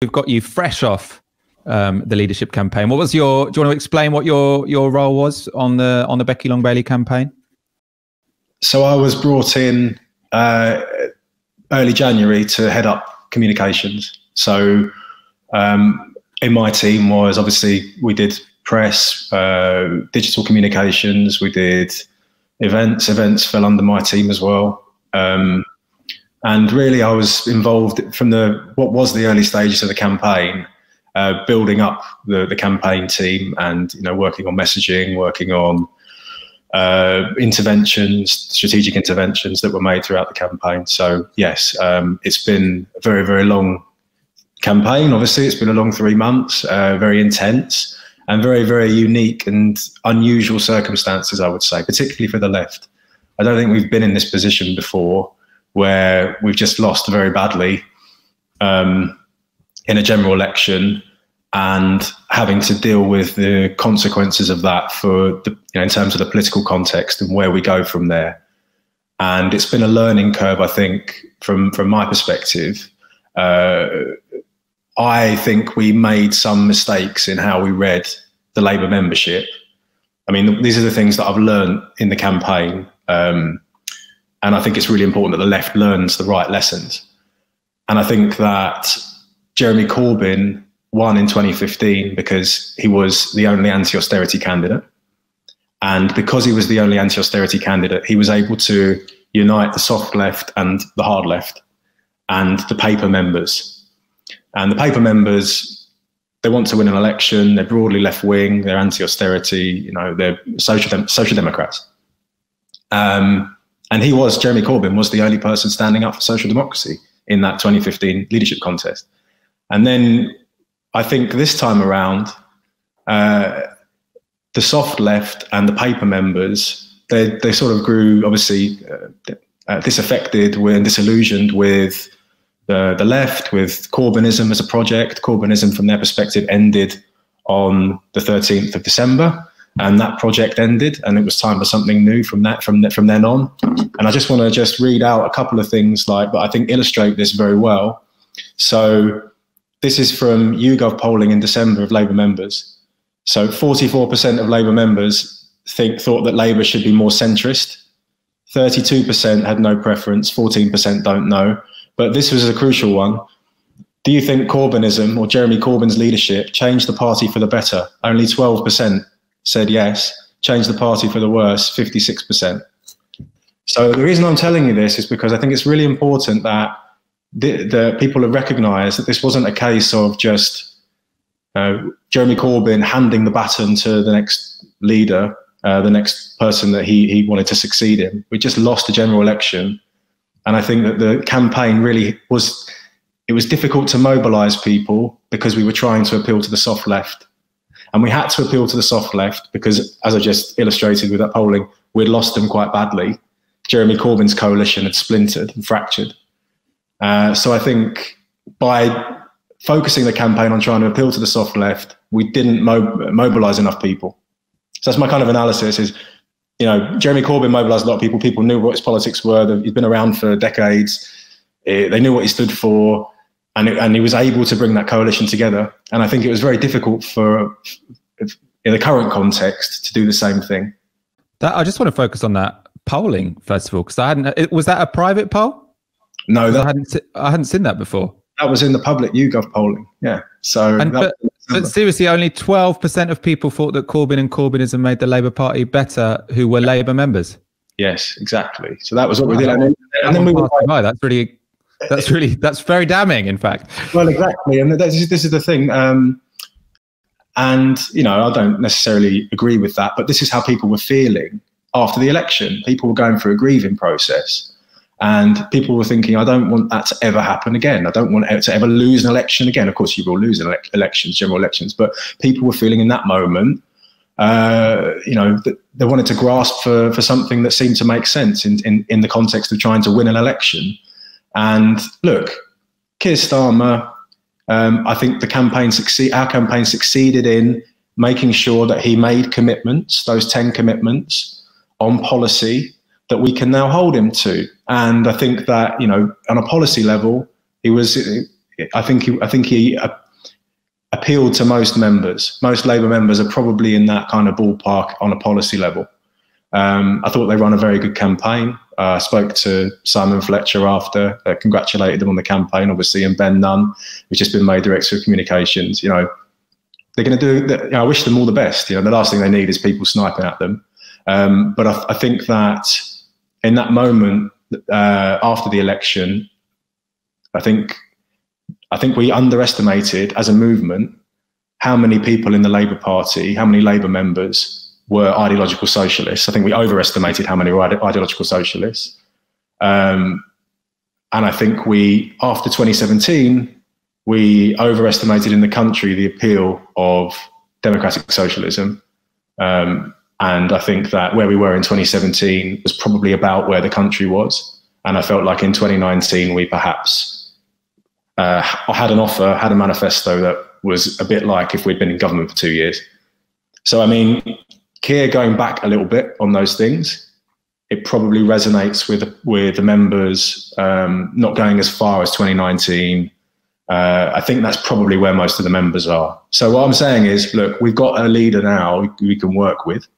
we've got you fresh off um, the leadership campaign. What was your? Do you want to explain what your your role was on the on the Becky Long Bailey campaign? So I was brought in uh, early January to head up communications. So um, in my team was obviously we did press, uh, digital communications, we did events. Events fell under my team as well. Um, and really, I was involved from the what was the early stages of the campaign, uh, building up the, the campaign team, and you know, working on messaging, working on uh, interventions, strategic interventions that were made throughout the campaign. So yes, um, it's been a very very long campaign. Obviously, it's been a long three months, uh, very intense, and very very unique and unusual circumstances. I would say, particularly for the left. I don't think we've been in this position before where we've just lost very badly um, in a general election and having to deal with the consequences of that for the, you know, in terms of the political context and where we go from there. And it's been a learning curve, I think, from from my perspective. Uh, I think we made some mistakes in how we read the Labour membership. I mean, these are the things that I've learned in the campaign. Um, and I think it's really important that the left learns the right lessons. And I think that Jeremy Corbyn won in 2015 because he was the only anti austerity candidate. And because he was the only anti austerity candidate, he was able to unite the soft left and the hard left and the paper members. And the paper members, they want to win an election, they're broadly left wing, they're anti austerity, you know, they're social, dem- social democrats. Um, and he was, Jeremy Corbyn was the only person standing up for social democracy in that 2015 leadership contest. And then I think this time around, uh, the soft left and the paper members, they, they sort of grew obviously uh, uh, disaffected and disillusioned with the, the left, with Corbynism as a project. Corbynism, from their perspective, ended on the 13th of December and that project ended and it was time for something new from that from from then on. And i just want to just read out a couple of things like but i think illustrate this very well. So this is from YouGov polling in december of labour members. So 44% of labour members think thought that labour should be more centrist. 32% had no preference 14% don't know. But this was a crucial one. Do you think corbynism or jeremy corbyn's leadership changed the party for the better? Only 12% said yes. Change the party for the worse, 56%. So the reason I'm telling you this is because I think it's really important that the, the people have recognised that this wasn't a case of just uh, Jeremy Corbyn handing the baton to the next leader, uh, the next person that he, he wanted to succeed in. We just lost the general election. And I think that the campaign really was, it was difficult to mobilise people because we were trying to appeal to the soft left. And we had to appeal to the soft left because, as I just illustrated with that polling, we'd lost them quite badly. Jeremy Corbyn's coalition had splintered and fractured. Uh, so I think by focusing the campaign on trying to appeal to the soft left, we didn't mo- mobilize enough people. So that's my kind of analysis is, you know, Jeremy Corbyn mobilized a lot of people. People knew what his politics were. He'd been around for decades. Eh, they knew what he stood for and it, and he was able to bring that coalition together. And I think it was very difficult for in the current context to do the same thing. That, I just want to focus on that polling first of all because I hadn't. Was that a private poll? No, that, I hadn't. I hadn't seen that before. That was in the public YouGov polling. Yeah. So, and, but, but, seriously, only twelve percent of people thought that Corbyn and Corbynism made the Labour Party better, who were Labour members. Yes, exactly. So that was what we did, and then, and then we were. Like, that's really that's really that's very damning, in fact. Well, exactly, and this is, this is the thing. Um, and you know, I don't necessarily agree with that, but this is how people were feeling after the election. People were going through a grieving process, and people were thinking, "I don't want that to ever happen again. I don't want to ever lose an election again." Of course, you will lose ele- elections, general elections, but people were feeling in that moment uh, you know, that they wanted to grasp for, for something that seemed to make sense in, in, in the context of trying to win an election. And look, Keir Starmer, um, I think the campaign succeed. Our campaign succeeded in making sure that he made commitments, those ten commitments on policy that we can now hold him to. And I think that you know, on a policy level, he was I think he, I think he uh, appealed to most members. Most Labour members are probably in that kind of ballpark on a policy level. Um, I thought they run a very good campaign. I uh, spoke to Simon Fletcher after, uh, congratulated them on the campaign, obviously, and Ben Nunn, who's just been made director of communications. You know, they're going to do. You know, I wish them all the best. You know, the last thing they need is people sniping at them. Um, but I, I, think that in that moment uh, after the election, I think I think we underestimated as a movement how many people in the Labour Party, how many Labour members were ideological socialists. I think we overestimated how many were ideological socialists. Um, and I think we, after 2017, we overestimated in the country the appeal of democratic socialism. Um, and I think that where we were in 2017 was probably about where the country was. And I felt like in 2019, we perhaps uh, had an offer, had a manifesto that was a bit like if we'd been in government for two years. So, I mean, Keir going back a little bit on those things, it probably resonates with with the members um, not going as far as 2019. Uh, I think that's probably where most of the members are. So what I'm saying is, look, we've got a leader now we can work with.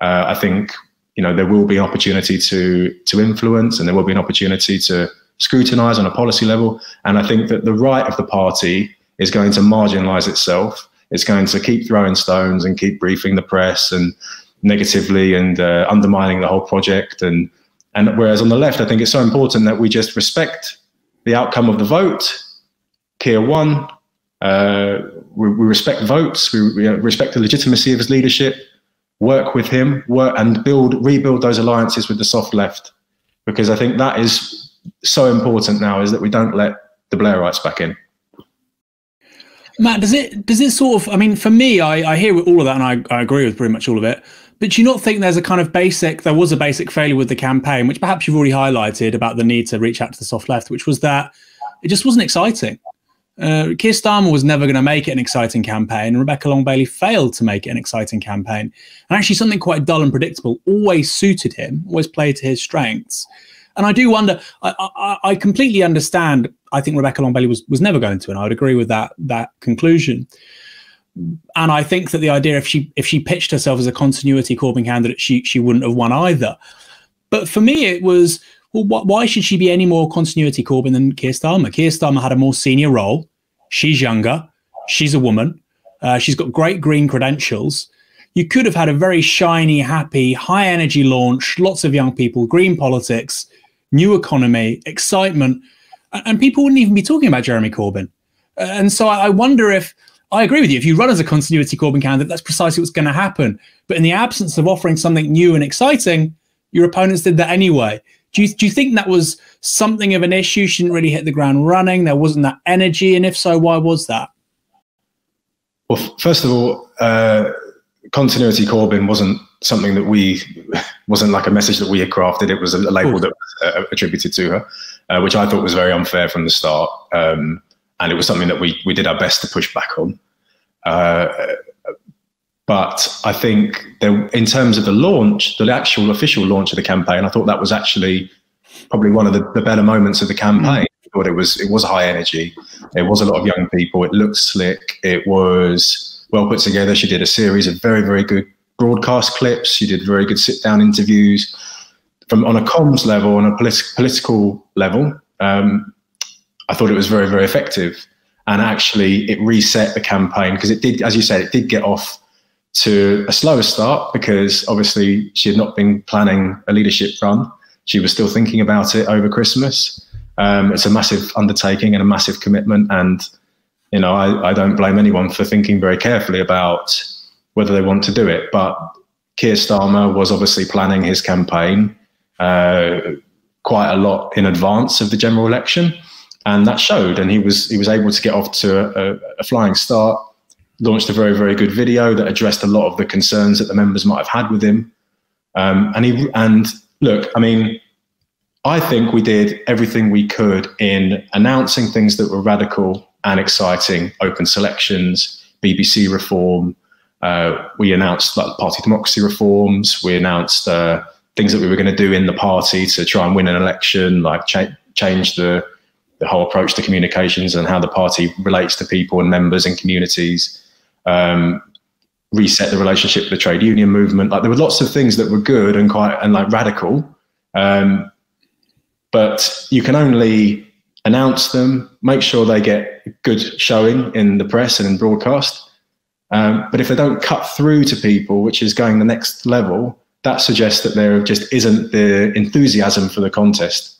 Uh, I think you know there will be an opportunity to to influence, and there will be an opportunity to scrutinise on a policy level. And I think that the right of the party is going to marginalise itself it's going to keep throwing stones and keep briefing the press and negatively and uh, undermining the whole project. And and whereas on the left, I think it's so important that we just respect the outcome of the vote. Keir won, Uh, we, we, respect votes. We, we, respect the legitimacy of his leadership. Work with him. Work and build, rebuild those alliances with the soft left, because I think that is so important now. Is that we don't let the Blairites back in. Matt, does it does it sort of? I mean, for me, I, I hear all of that and I, I agree with pretty much all of it. But do you not think there's a kind of basic? There was a basic failure with the campaign, which perhaps you've already highlighted about the need to reach out to the soft left, which was that it just wasn't exciting. Uh, Keir Starmer was never going to make it an exciting campaign, Rebecca Long Bailey failed to make it an exciting campaign. And actually, something quite dull and predictable always suited him, always played to his strengths. And I do wonder. I, I, I completely understand. I think Rebecca Long Bailey was was never going to, and I would agree with that that conclusion. And I think that the idea if she if she pitched herself as a continuity Corbyn candidate, she she wouldn't have won either. But for me, it was well, wh- why should she be any more continuity Corbyn than Keir Starmer? Keir Starmer had a more senior role. She's younger. She's a woman. Uh, she's got great green credentials. You could have had a very shiny, happy, high energy launch, lots of young people, green politics, new economy, excitement, and people wouldn't even be talking about Jeremy Corbyn. And so I wonder if I agree with you. If you run as a continuity Corbyn candidate, that's precisely what's going to happen. But in the absence of offering something new and exciting, your opponents did that anyway. Do you, do you think that was something of an issue? She didn't really hit the ground running. There wasn't that energy. And if so, why was that? Well, first of all, uh, continuity Corbyn wasn't something that we wasn't like a message that we had crafted. It was a, label that was uh, attributed to her, uh, which I thought was very unfair from the start. Um, and it was something that we we did our best to push back on. Uh, but I think there, in terms of the launch, the actual official launch of the campaign, I thought that was actually probably one of the, the better moments of the campaign. I thought it was it was high energy. It was a lot of young people. It looked slick. It was well put together. She did a series of very very good broadcast clips. She did very good sit down interviews. From on a comms level, on a politi- political level, um, I thought it was very, very effective. And actually, it reset the campaign because it did, as you said, it did get off to a slower start because obviously she had not been planning a leadership run. She was still thinking about it over Christmas. Um, it's a massive undertaking and a massive commitment. And, you know, I, I don't blame anyone for thinking very carefully about whether they want to do it. But Keir Starmer was obviously planning his campaign uh, quite a lot in advance of the general election, and that showed. And he was he was able to get off to a, a flying start. Launched a very very good video that addressed a lot of the concerns that the members might have had with him. Um, and he and look, I mean, I think we did everything we could in announcing things that were radical and exciting, open selections, BBC reform, uh, we announced like party democracy reforms. We announced uh, things that we were going to do in the party to try and win an election, like cha- change the the whole approach to communications and how the party relates to people and members and communities. Um, reset the relationship with the trade union movement. Like there were lots of things that were good and quite and like radical, um, but you can only announce them, make sure they get good showing in the press and in broadcast. Um, but if they don't cut through to people, which is going the next level, that suggests that there just isn't the enthusiasm for the contest.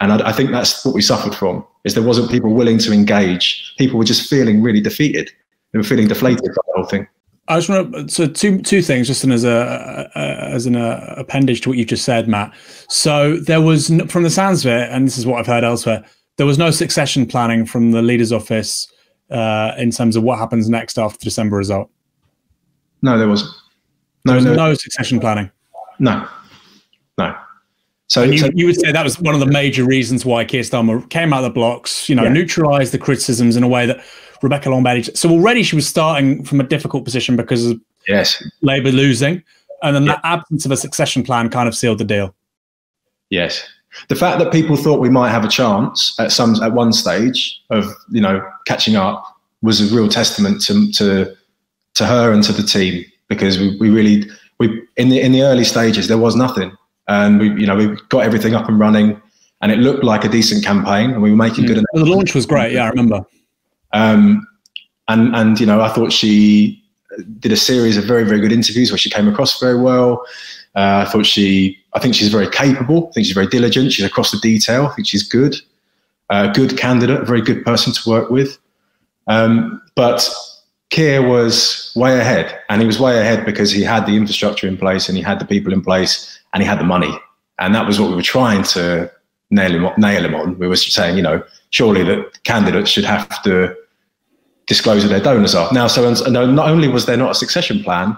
And I, I think that's what we suffered from, is there wasn't people willing to engage. People were just feeling really defeated. They were feeling deflated by the whole thing. I just want to so two two things just as a, a as an uh, appendage to what you've just said, Matt. So there was from the sounds of it, and this is what I've heard elsewhere. There was no succession planning from the leader's office uh, in terms of what happens next after the December result. No, there wasn't. No, there was no, no succession planning. No, no. So you, so you, would say that was one of the major reasons why Keir Starmer came out of the blocks, you know, yeah. neutralized the criticisms in a way that Rebecca Bailey. So already she was starting from a difficult position because of yes, Labour losing, and then yeah. the absence of a succession plan kind of sealed the deal. Yes, the fact that people thought we might have a chance at some at one stage of you know catching up was a real testament to to to her and to the team because we, we really we in the in the early stages there was nothing and we you know we got everything up and running and it looked like a decent campaign and we were making mm. good. The launch was great. Yeah, I remember. Um, and and you know, I thought she did a series of very very good interviews where she came across very well. Uh, I thought she, I think she's very capable. I think she's very diligent. She's across the detail. I think she's good, a uh, good candidate, a very good person to work with. Um, but Keir was way ahead, and he was way ahead because he had the infrastructure in place, and he had the people in place, and he had the money, and that was what we were trying to nail him, nail him on. We were saying, you know, surely that candidates should have to disclose who their donors are. Now, so not only was there not a succession plan,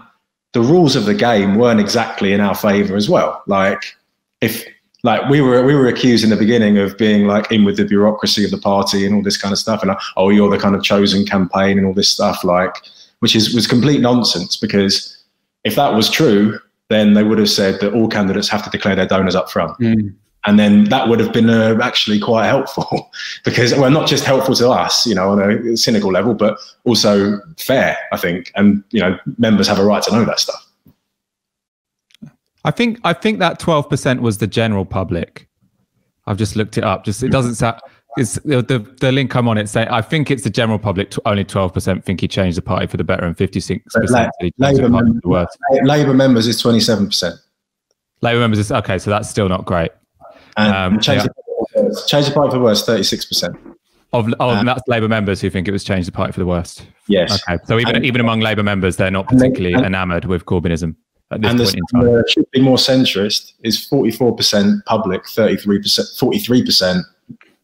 the rules of the game weren't exactly in our favor as well. Like if like we were we were accused in the beginning of being like in with the bureaucracy of the party and all this kind of stuff, and like, oh, you're the kind of chosen campaign and all this stuff, like which is was complete nonsense because if that was true, then they would have said that all candidates have to declare their donors up front. Mm and then that would have been uh, actually quite helpful because well not just helpful to us you know on a cynical level but also fair i think. And you know members have a right to know that stuff. I think i think that 12% was the general public. I've just looked it up. Just it doesn't sound it's the, the, the link i'm on it say i think it's the general public only 12% think he changed the party for the better and 56% Labour, members, Labour members is 27% Labour members is okay so that's still not great and um, change, yeah. the, change the party for the worst, 36%. Of, oh, um, that's Labour members who think it was changed the party for the worst. Yes. Okay. So even and, even among Labour members, they're not particularly and, enamoured with Corbynism at this and point in time. should be more centrist is 44% public, 33%, 43%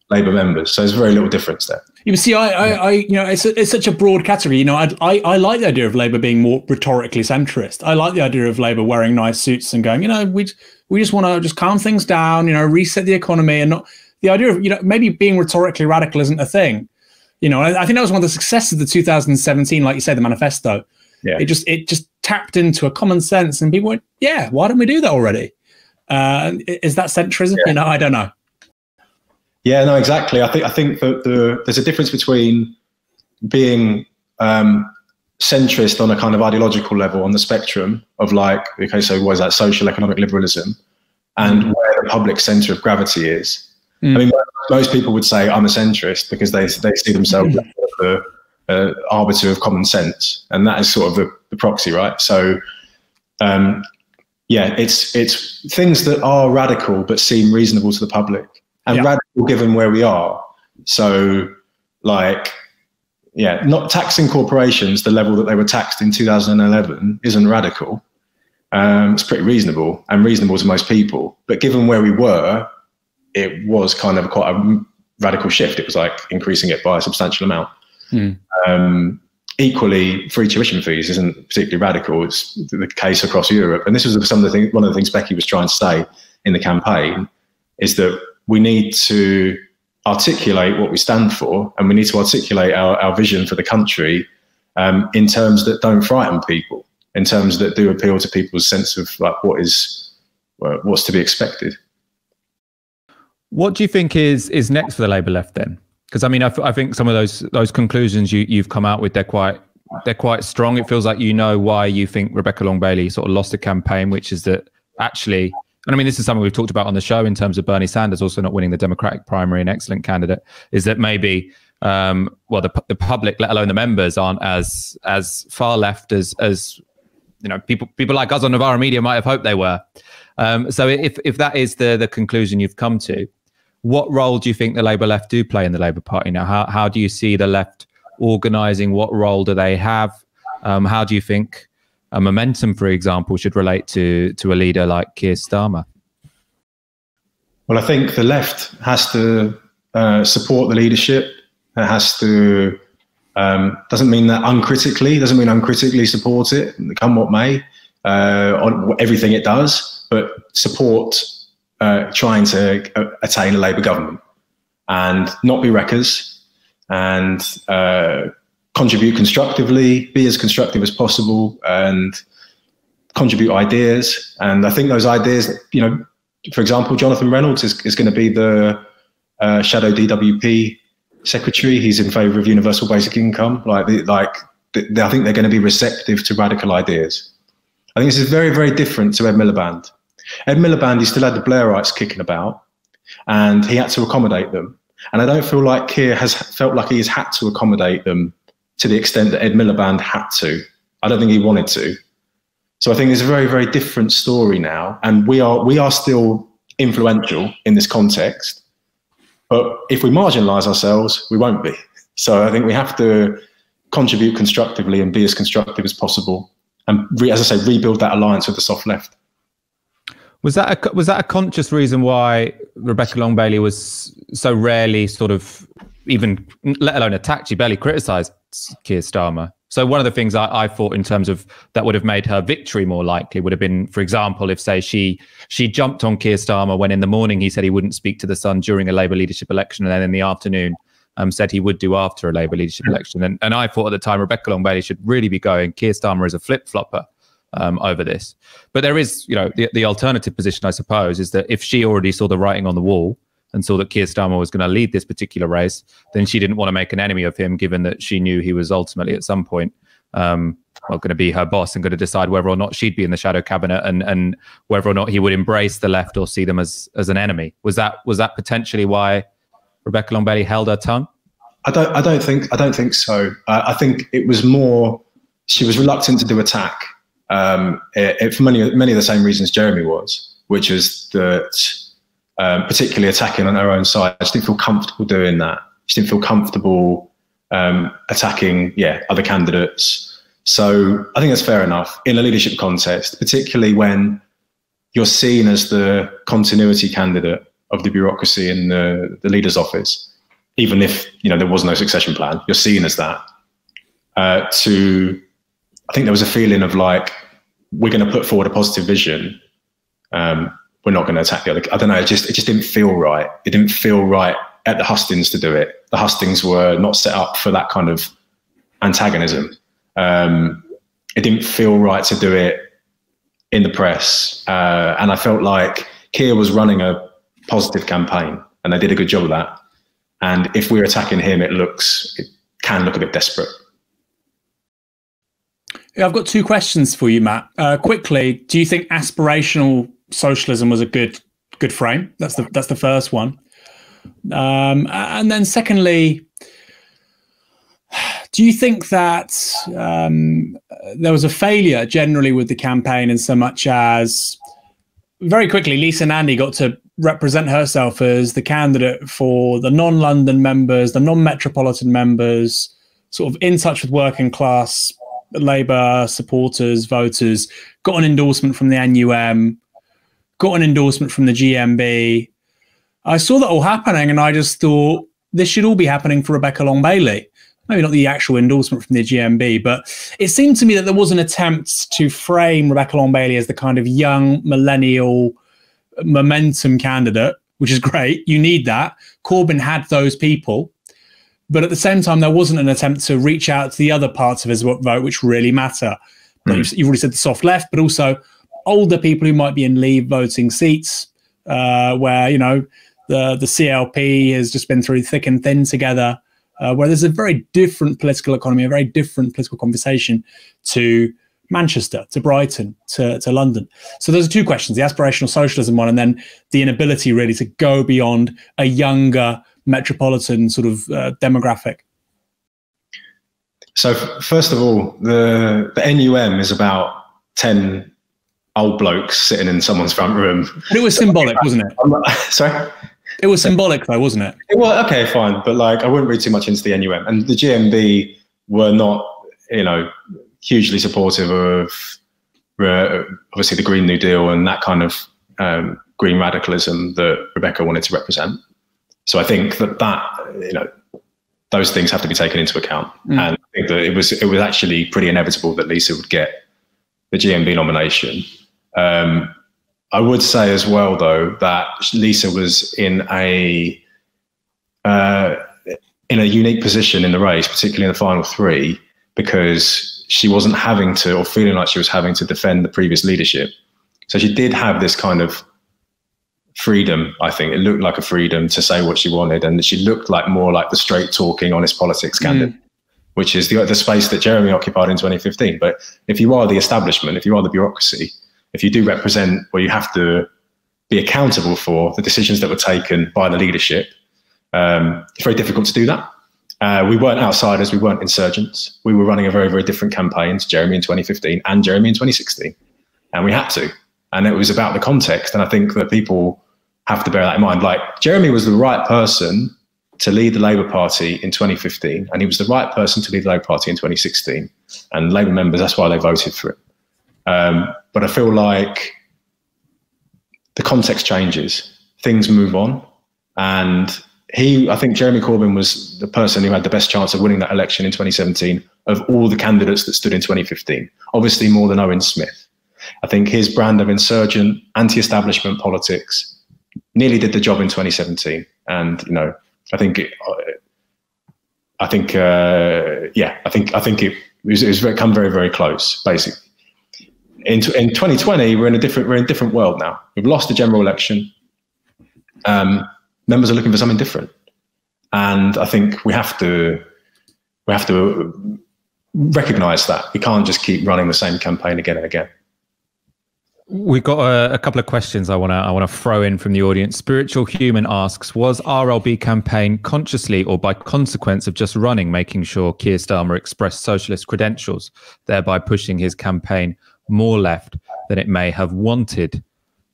Labour members. So there's very little difference there. You see, I, I, I, you know, it's, a, it's such a broad category. You know, I, I, I like the idea of Labour being more rhetorically centrist. I like the idea of Labour wearing nice suits and going, you know, we we just want to just calm things down, you know, reset the economy, and not the idea of you know maybe being rhetorically radical isn't a thing. You know, I, I think that was one of the successes of the 2017, like you say, the manifesto. Yeah. It just it just tapped into a common sense, and people went, "Yeah, why don't we do that already?" Uh, is that centrism? Yeah. You know, I don't know. Yeah, no, exactly. I think I think that the, there's a difference between being um, centrist on a kind of ideological level on the spectrum of like, okay, so what is that social economic liberalism and mm. where the public center of gravity is. Mm. I mean, most people would say I'm a centrist because they, they see themselves mm. as the uh, arbiter of common sense. And that is sort of the, the proxy, right? So, um, yeah, it's, it's things that are radical but seem reasonable to the public and yeah. radical given where we are. So, like, yeah, not taxing corporations the level that they were taxed in 2011 isn't radical. Um, it's pretty reasonable and reasonable to most people. But given where we were, it was kind of quite a radical shift. It was like increasing it by a substantial amount. Mm. Um, equally, free tuition fees isn't particularly radical. It's the case across Europe. And this was some of the things, one of the things Becky was trying to say in the campaign is that we need to articulate what we stand for and we need to articulate our, our vision for the country um, in terms that don't frighten people, in terms that do appeal to people's sense of like what is uh, what's to be expected. What do you think is is next for the Labour left then? Because I mean, I, I think some of those those conclusions you you've come out with they're quite they're quite strong. It feels like you know why you think Rebecca Long Bailey sort of lost the campaign, which is that actually, and I mean, this is something we've talked about on the show in terms of Bernie Sanders also not winning the Democratic primary, an excellent candidate, is that maybe, um, well, the, the public, let alone the members, aren't as as far left as as you know people people like us on Novara Media might have hoped they were. Um, so if if that is the the conclusion you've come to, what role do you think the Labour left do play in the Labour Party now? How how do you see the left organising? What role do they have? Um, how do you think a momentum, for example, should relate to to a leader like Keir Starmer? Well, I think the left has to uh, support the leadership. It has to um, doesn't mean that uncritically doesn't mean uncritically support it, come what may, uh, on everything it does, but support uh, trying to uh, attain a Labour government and not be wreckers and uh, contribute constructively, be as constructive as possible, and contribute ideas. And I think those ideas, you know, for example, Jonathan Reynolds is, is going to be the uh, shadow DWP secretary. He's in favour of universal basic income. Like, like I think they're going to be receptive to radical ideas. I think this is very, very different to Ed Miliband. Ed Miliband, he still had the Blairites kicking about, and he had to accommodate them. And I don't feel like Keir has felt like he has had to accommodate them to the extent that Ed Miliband had to. I don't think he wanted to. So I think it's a very, very different story now, and we are we are still influential in this context. But if we marginalise ourselves, we won't be. So I think we have to contribute constructively and be as constructive as possible, and re, as I say, rebuild that alliance with the soft left. Was that a, was that a conscious reason why Rebecca Long Bailey was so rarely sort of even let alone attacked? She barely criticised Keir Starmer. So one of the things I, I, thought in terms of that would have made her victory more likely would have been, for example, if say she she jumped on Keir Starmer when in the morning he said he wouldn't speak to the Sun during a Labour leadership election, and then in the afternoon um, said he would do after a Labour leadership election. And and I thought at the time Rebecca Long Bailey should really be going. Keir Starmer is a flip flopper um, over this. But there is, you know, the, the alternative position, I suppose, is that if she already saw the writing on the wall and saw that Keir Starmer was going to lead this particular race, then she didn't want to make an enemy of him, given that she knew he was ultimately at some point um, well, going to be her boss and going to decide whether or not she'd be in the shadow cabinet and and whether or not he would embrace the left or see them as as an enemy. Was that was that potentially why Rebecca Long Bailey held her tongue? I don't I don't think I don't think so. I, I think it was more she was reluctant to do attack um, it, it, for many many of the same reasons Jeremy was, which is that um, particularly attacking on her own side, I just didn't feel comfortable doing that. She didn't feel comfortable um, attacking, yeah, other candidates. So I think that's fair enough in a leadership context, particularly when you're seen as the continuity candidate of the bureaucracy in the, the leader's office, even if you know there was no succession plan, you're seen as that. Uh, to I think there was a feeling of like, we're going to put forward a positive vision. Um, we're not going to attack the other. I don't know. It just it just didn't feel right. It didn't feel right at the hustings to do it. The hustings were not set up for that kind of antagonism. Um, it didn't feel right to do it in the press, uh, and I felt like Keir was running a positive campaign, and they did a good job of that. And if we're attacking him, it looks it can look a bit desperate. I've got two questions for you, Matt. Uh, quickly, do you think aspirational socialism was a good good frame? That's the that's the first one. Um, and then secondly, do you think that um, there was a failure generally with the campaign in so much as very quickly Lisa Nandy got to represent herself as the candidate for the non-London members, the non-metropolitan members, sort of in touch with working class Labour supporters, voters, got an endorsement from the NUM, got an endorsement from the GMB. I saw that all happening and I just thought this should all be happening for Rebecca Long Bailey. Maybe not the actual endorsement from the GMB, but it seemed to me that there was an attempt to frame Rebecca Long Bailey as the kind of young millennial momentum candidate, which is great. You need that. Corbyn had those people. But at the same time, there wasn't an attempt to reach out to the other parts of his vote, which really matter. Mm. You've already said the soft left, but also older people who might be in leave voting seats, uh, where you know The the CLP has just been through thick and thin together, uh, where there's a very different political economy, a very different political conversation to Manchester, to Brighton, to, to London. So those are two questions: the aspirational socialism one, and then the inability really to go beyond a younger metropolitan sort of uh, demographic. So first of all, the the NUM is about ten old blokes sitting in someone's front room. But it was symbolic, wasn't it? Sorry. It was symbolic, though, wasn't it? it well, okay, fine, but like I wouldn't read too much into the NUM, and the GMB were not, you know, hugely supportive of uh, obviously the Green New Deal and that kind of um, green radicalism that Rebecca wanted to represent. So I think that that you know those things have to be taken into account, mm. and I think that it was it was actually pretty inevitable that Lisa would get the GMB nomination. Um, I would say as well, though, that Lisa was in a uh, in a unique position in the race, particularly in the final three, because she wasn't having to or feeling like she was having to defend the previous leadership. So she did have this kind of freedom. I think it looked like a freedom to say what she wanted, and she looked like more like the straight talking, honest politics candidate. Mm. Which is the, the space that Jeremy occupied in 2015. But if you are the establishment, if you are the bureaucracy, if you do represent where you have to be accountable for the decisions that were taken by the leadership, um, it's very difficult to do that. Uh, we weren't outsiders, we weren't insurgents. We were running a very, very different campaign to Jeremy in 2015 and Jeremy in 2016. And we had to. And it was about the context. And I think that people have to bear that in mind. Like, Jeremy was the right person to lead the Labour Party in 2015, and he was the right person to lead the Labour Party in 2016. And Labour members, that's why they voted for him. Um, but I feel like the context changes, things move on, and he, I think Jeremy Corbyn was the person who had the best chance of winning that election in 2017 of all the candidates that stood in 2015. Obviously, more than Owen Smith. I think his brand of insurgent, anti-establishment politics nearly did the job in 2017, and you know, I think, it, I think, uh, yeah, I think, I think it was, it was come very, very close, basically in, in 2020, we're in a different we're in a different world now. We've lost the general election. Um, members are looking for something different, and I think we have to we have to recognize that we can't just keep running the same campaign again and again. We've got a, a, couple of questions I want to I want to throw in from the audience. Spiritual Human asks: Was RLB campaign consciously or by consequence of just running, making sure Keir Starmer expressed socialist credentials, thereby pushing his campaign more left than it may have wanted.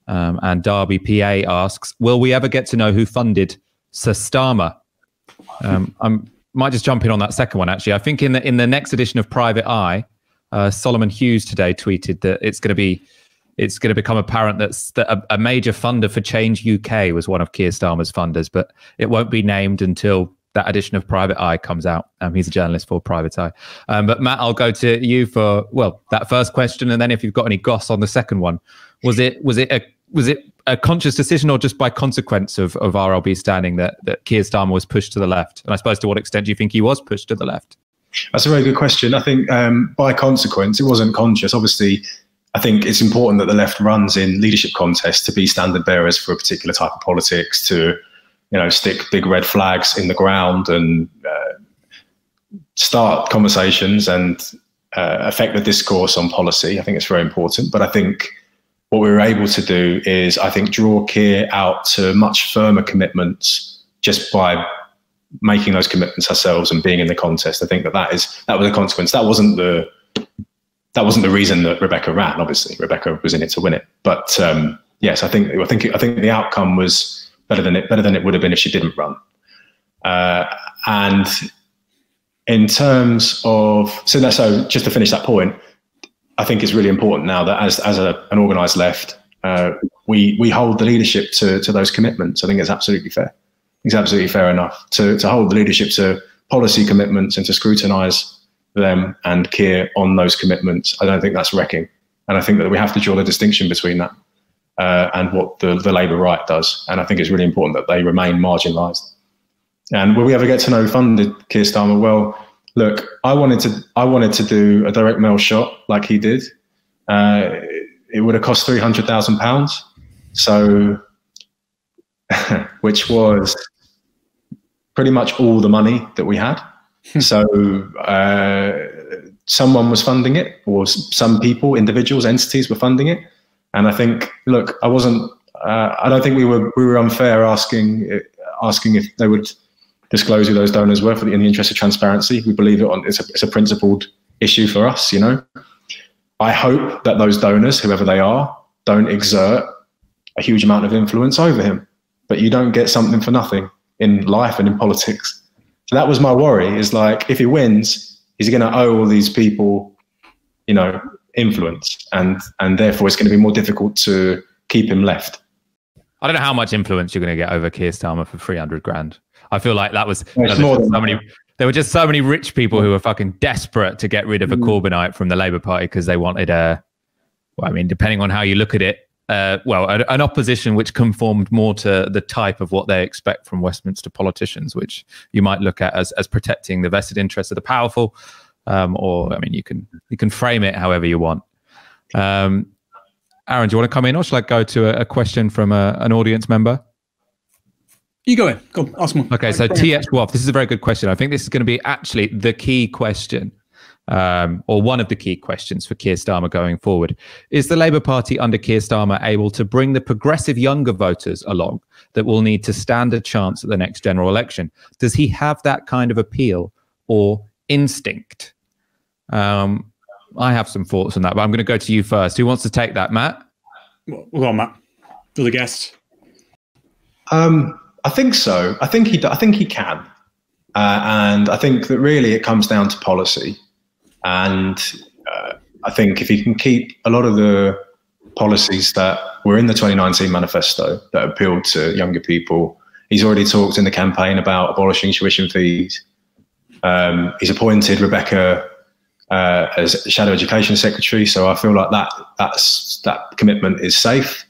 Um, and Derby PA asks, will we ever get to know who funded Sir Starmer? Um, I might just jump in on that second one. Actually, I think in the in the next edition of Private Eye, uh, Solomon Hughes today tweeted that it's going to be it's going to become apparent that's that a, a, major funder for Change UK was one of Keir Starmer's funders, but it won't be named until that edition of Private Eye comes out. Um, he's a journalist for Private Eye. Um, but Matt, I'll go to you for well that first question, and then if you've got any goss on the second one, was it was it a was it a conscious decision or just by consequence of, of RLB standing that that Keir Starmer was pushed to the left? And I suppose to what extent do you think he was pushed to the left? That's a very good question. I think um, by consequence, it wasn't conscious. Obviously, I think it's important that the left runs in leadership contests to be standard bearers for a particular type of politics, to you know, stick big red flags in the ground and uh, start conversations and uh, affect the discourse on policy. I think it's very important. But I think what we were able to do is, I think, draw Keir out to much firmer commitments just by making those commitments ourselves and being in the contest. I think that that is that was a consequence. That wasn't the that wasn't the reason that Rebecca ran. Obviously, Rebecca was in it to win it. But um, yes, I think I think I think the outcome was better than it better than it would have been if she didn't run. Uh, and in terms of so that so just to finish that point, I think it's really important now that as as a, an organised left, uh, we we hold the leadership to to those commitments. I think it's absolutely fair. It's absolutely fair enough to to hold the leadership to policy commitments and to scrutinise them and Keir on those commitments. I don't think that's wrecking, and I think that we have to draw the distinction between that uh, and what the, the Labour right does. And I think it's really important that they remain marginalised. And will we ever get to know funded Keir Starmer? Well, look, I wanted to I wanted to do a direct mail shot like he did. Uh, it would have cost three hundred thousand pounds. So which was pretty much all the money that we had. Hmm. so uh, someone was funding it, or some people, individuals, entities were funding it. And I think, look, I wasn't. Uh, I don't think we were we were unfair asking asking if they would disclose who those donors were for the, in the interest of transparency. We believe it on it's a, it's a principled issue for us. You know, I hope that those donors, whoever they are, don't exert a huge amount of influence over him. But you don't get something for nothing in life and in politics. So that was my worry is like, if he wins, he's going to owe all these people, you know, influence. And, and therefore it's going to be more difficult to keep him left. I don't know how much influence you're going to get over Keir Starmer for 300 grand. I feel like that was, know, so many, there were just so many rich people who were fucking desperate to get rid of a mm. Corbynite from the Labour Party because they wanted a, well, I mean, depending on how you look at it, uh, well, an opposition which conformed more to the type of what they expect from Westminster politicians, which you might look at as as protecting the vested interests of the powerful, um, or I mean, you can you can frame it however you want. Um, Aaron, do you want to come in, or shall I go to a, a question from a, an audience member? You go in. Go ask more. Okay, so TH Wolf, this is a very good question. I think this is going to be actually the key question um, or one of the key questions for Keir Starmer going forward. Is the Labour Party under Keir Starmer able to bring the progressive younger voters along that will need to stand a chance at the next general election? Does he have that kind of appeal or instinct? Um, I have some thoughts on that, but I'm going to go to you first. Who wants to take that, Matt? Well, on, Matt. For the guests. Um, I think so. I think he. I think he can, uh, and I think that really it comes down to policy. And uh, I think if he can keep a lot of the policies that were in the 2019 manifesto that appealed to younger people, he's already talked in the campaign about abolishing tuition fees. Um, he's appointed Rebecca uh, as shadow education secretary, so I feel like that that's that commitment is safe.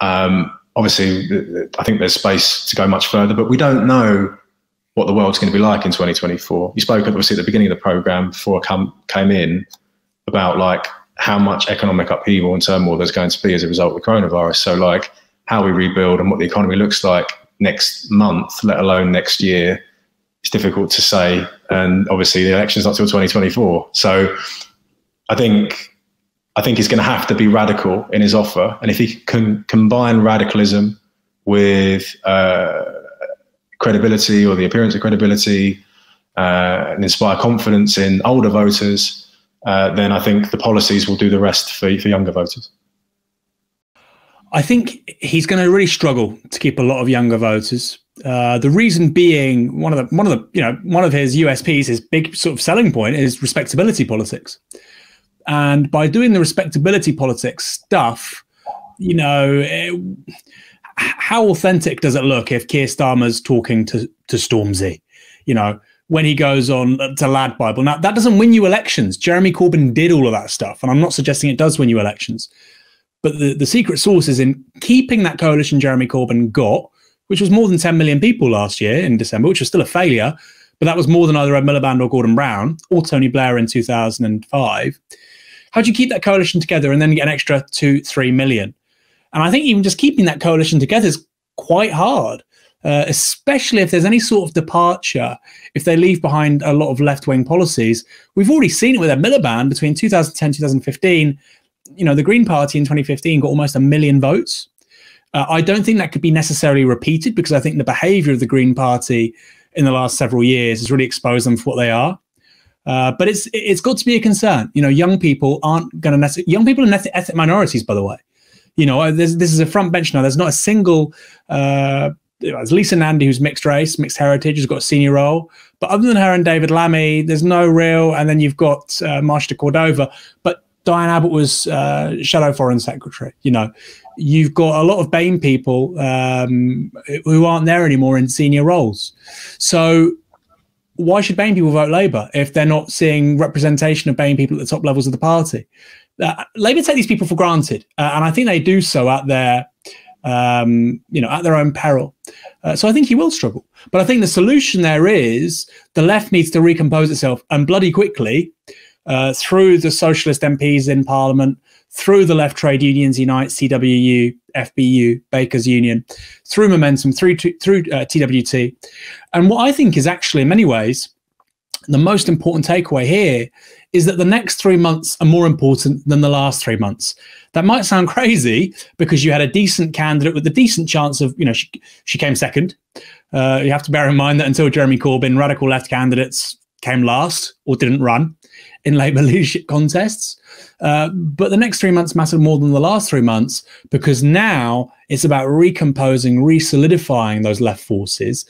Um, obviously, I think there's space to go much further, but we don't know what the world's going to be like in 2024. You spoke obviously at the beginning of the program before I come, came in about like how much economic upheaval and turmoil there's going to be as a result of the coronavirus. So like how we rebuild and what the economy looks like next month, let alone next year, it's difficult to say. And obviously the election's not till 2024. So I think I think he's going to have to be radical in his offer. And if he can combine radicalism with uh, credibility or the appearance of credibility uh, and inspire confidence in older voters, uh, then I think the policies will do the rest for, for younger voters. I think he's going to really struggle to keep a lot of younger voters. Uh, the reason being one of the one of the you know one of his USPs, his big sort of selling point is respectability politics, and by doing the respectability politics stuff, you know, it, how authentic does it look if Keir Starmer's talking to to Stormzy? You know, when he goes on to Lad Bible. Now that doesn't win you elections. Jeremy Corbyn did all of that stuff, and I'm not suggesting it does win you elections. But the, the secret sauce is in keeping that coalition Jeremy Corbyn got, which was more than 10 million people last year in December, which was still a failure, but that was more than either Ed Miliband or Gordon Brown or Tony Blair in 2005. How do you keep that coalition together and then get an extra two, three million? And I think even just keeping that coalition together is quite hard, uh, especially if there's any sort of departure, if they leave behind a lot of left wing policies. We've already seen it with Ed Miliband between 2010 2015. You know, the Green Party in 2015 got almost a million votes. Uh, I don't think that could be necessarily repeated because I think the behavior of the Green Party in the last several years has really exposed them for what they are. Uh, but it's it's got to be a concern. You know, young people aren't going to necessarily. Young people are ethnic minorities, by the way. You know, uh, this is a front bench now. There's not a single. Uh, there's Lisa Nandy, who's mixed race, mixed heritage, has got a senior role. But other than her and David Lammy, there's no real. And then you've got uh, Marsha Cordova. But Diane Abbott was uh, shadow foreign secretary. You know, you've got a lot of BAME people um, who aren't there anymore in senior roles. So why should BAME people vote Labour if they're not seeing representation of BAME people at the top levels of the party? uh, Labour take these people for granted, uh, and I think they do so at their, um, you know, at their own peril. Uh, so I think he will struggle. But I think the solution there is the left needs to recompose itself and bloody quickly uh, through the socialist MPs in Parliament, through the left trade unions, Unite, CWU, FBU, Bakers Union, through Momentum, through through uh, TWT, and what I think is actually in many ways the most important takeaway here is that the next three months are more important than the last three months. That might sound crazy because you had a decent candidate with a decent chance of, you know, she, she came second. Uh, you have to bear in mind that until Jeremy Corbyn, radical left candidates came last or didn't run in Labour leadership contests. Uh, but the next three months matter more than the last three months because now it's about recomposing, re-solidifying those left forces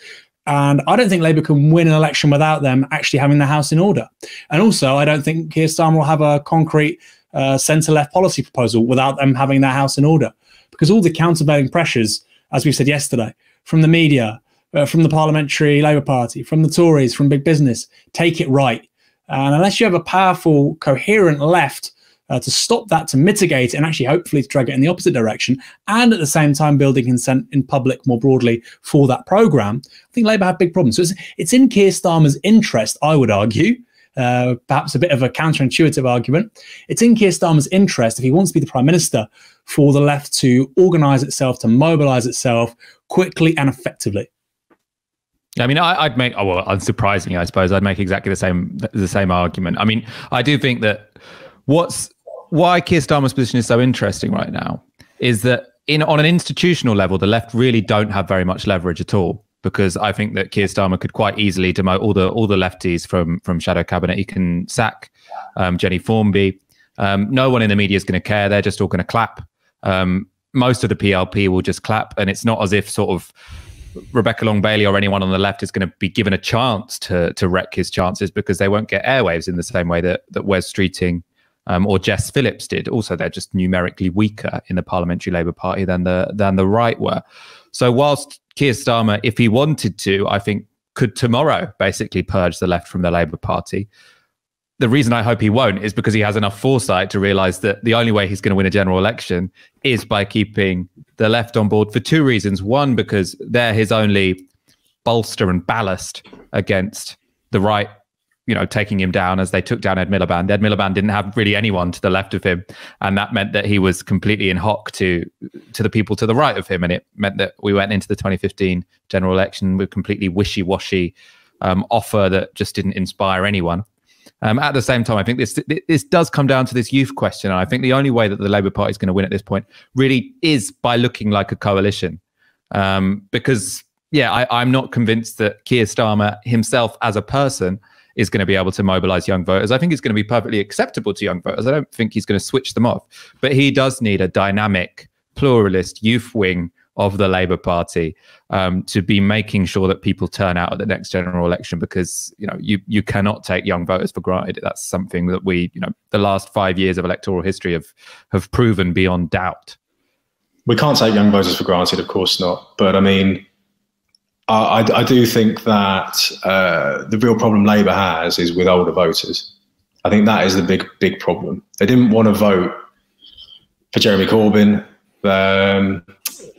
and I don't think Labour can win an election without them actually having the House in order. And also, I don't think Keir Starmer will have a concrete uh, centre left policy proposal without them having their House in order. Because all the countervailing pressures, as we said yesterday, from the media, uh, from the Parliamentary Labour Party, from the Tories, from big business, take it right. And unless you have a powerful, coherent left uh, to stop that, to mitigate it, and actually hopefully to drag it in the opposite direction, and at the same time building consent in public more broadly for that program, I think Labour have big problems. So it's, it's in Keir Starmer's interest, I would argue, uh, perhaps a bit of a counterintuitive argument. It's in Keir Starmer's interest, if he wants to be the Prime Minister, for the left to organise itself, to mobilise itself quickly and effectively. I mean, I, would make, oh, well, unsurprisingly, I suppose, I'd make exactly the same the same argument. I mean, I do think that what's why Keir Starmer's position is so interesting right now is that in on an institutional level, the left really don't have very much leverage at all. Because I think that Keir Starmer could quite easily demote all the all the lefties from from shadow cabinet. He can sack um, Jenny Formby. Um, no one in the media is going to care. They're just all going to clap. Um, most of the PLP will just clap, and it's not as if sort of Rebecca Long Bailey or anyone on the left is going to be given a chance to to wreck his chances because they won't get airwaves in the same way that that Wes Streeting um, or Jess Phillips did. Also, they're just numerically weaker in the Parliamentary Labour Party than the than the right were. So, whilst Keir Starmer, if he wanted to, I think could tomorrow basically purge the left from the Labour Party. The reason I hope he won't is because he has enough foresight to realise that the only way he's going to win a general election is by keeping the left on board for two reasons. One, because they're his only bolster and ballast against the right you know, taking him down as they took down Ed Miliband. Ed Miliband didn't have really anyone to the left of him, and that meant that he was completely in hock to to the people to the right of him, and it meant that we went into the 2015 general election with completely wishy-washy um, offer that just didn't inspire anyone. Um, at the same time, I think this this does come down to this youth question, and I think the only way that the Labour Party is going to win at this point really is by looking like a coalition, um, because yeah, I, I'm not convinced that Keir Starmer himself as a person is going to be able to mobilize young voters. I think it's going to be perfectly acceptable to young voters. I don't think he's going to switch them off, but he does need a dynamic, pluralist youth wing of the Labour Party um, to be making sure that people turn out at the next general election because you know you you cannot take young voters for granted. That's something that we you know the last five years of electoral history have have proven beyond doubt. We can't take young voters for granted, of course not. But I mean, I, I, do think that uh, the real problem Labour has is with older voters. I think that is the big, big problem. They didn't want to vote for Jeremy Corbyn. Um,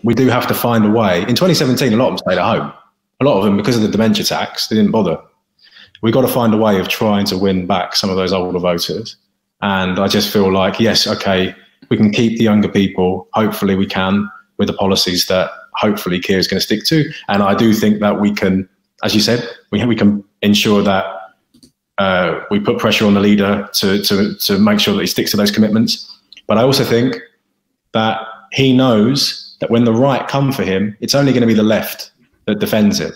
we do have to find a way. In 2017, a lot of them stayed at home. A lot of them, because of the dementia tax, they didn't bother. We've got to find a way of trying to win back some of those older voters. And I just feel like, yes, okay, we can keep the younger people. Hopefully, we can with the policies that hopefully Keir is going to stick to. And I do think that we can, as you said, we, we can ensure that uh, we put pressure on the leader to, to, to make sure that he sticks to those commitments. But I also think that he knows that when the right come for him, it's only going to be the left that defends it.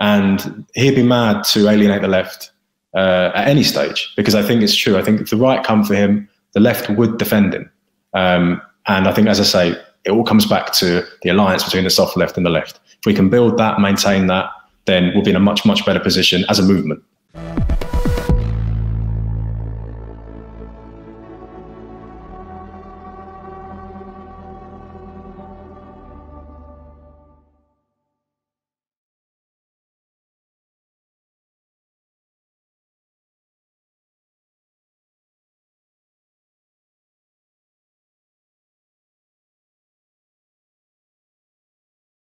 And he'd be mad to alienate the left uh, at any stage because I think it's true. I think if the right come for him, the left would defend him. Um, and I think, as I say, it all comes back to the alliance between the soft left and the left. If we can build that, maintain that, then we'll be in a much, much better position as a movement.